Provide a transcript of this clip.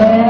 Amen.